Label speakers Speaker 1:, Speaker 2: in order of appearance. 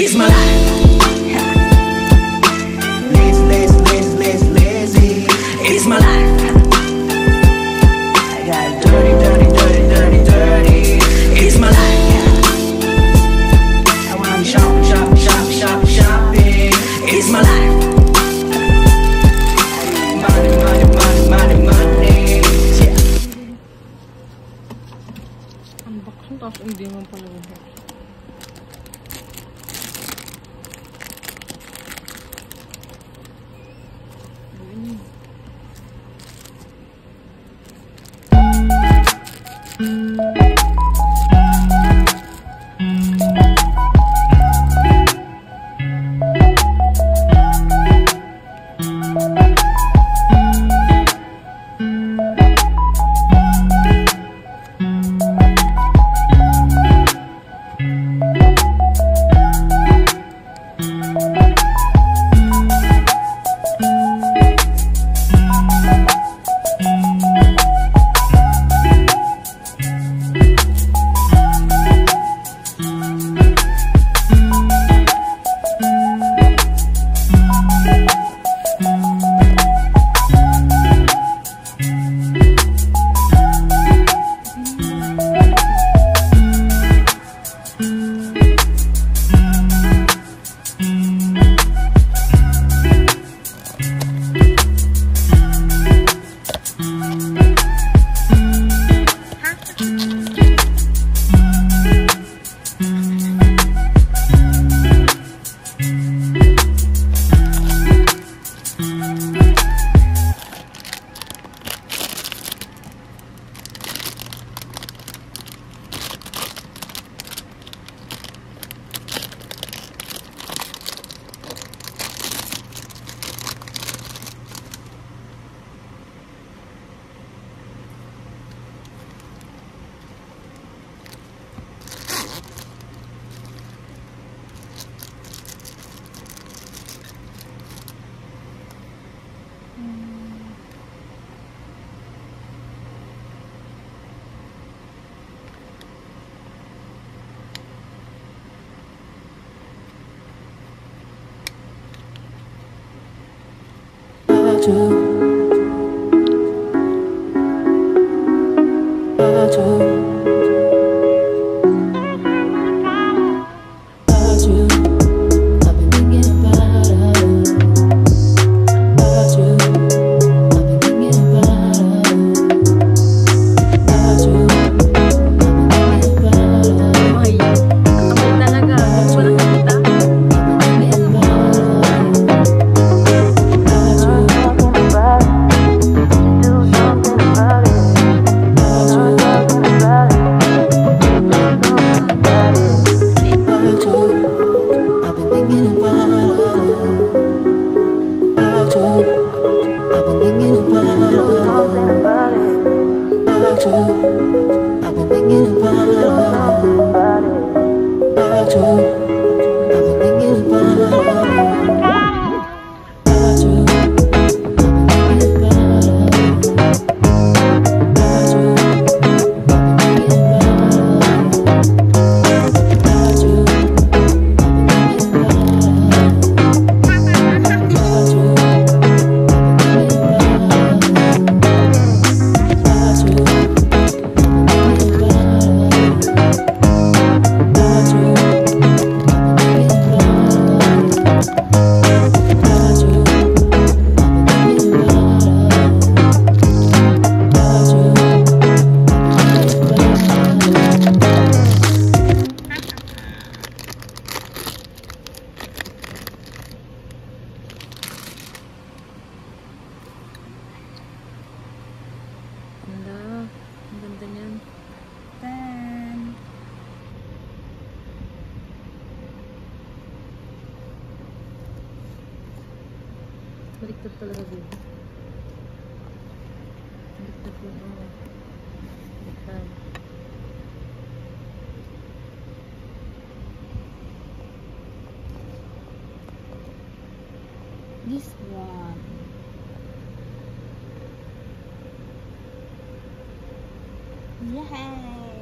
Speaker 1: It's my life. Lazy, lazy, lazy, lazy, lazy. It's my life. I got dirty, dirty, dirty, dirty, dirty. It's my life. I wanna shop, shop, shop, shop, shopping. It's my life. Money, money, money, money, money.
Speaker 2: Yeah. Mm-hmm. you
Speaker 3: I've been thinking about it. About you. I've been thinking about it. About you.
Speaker 2: Talaga.
Speaker 3: This one. Yay!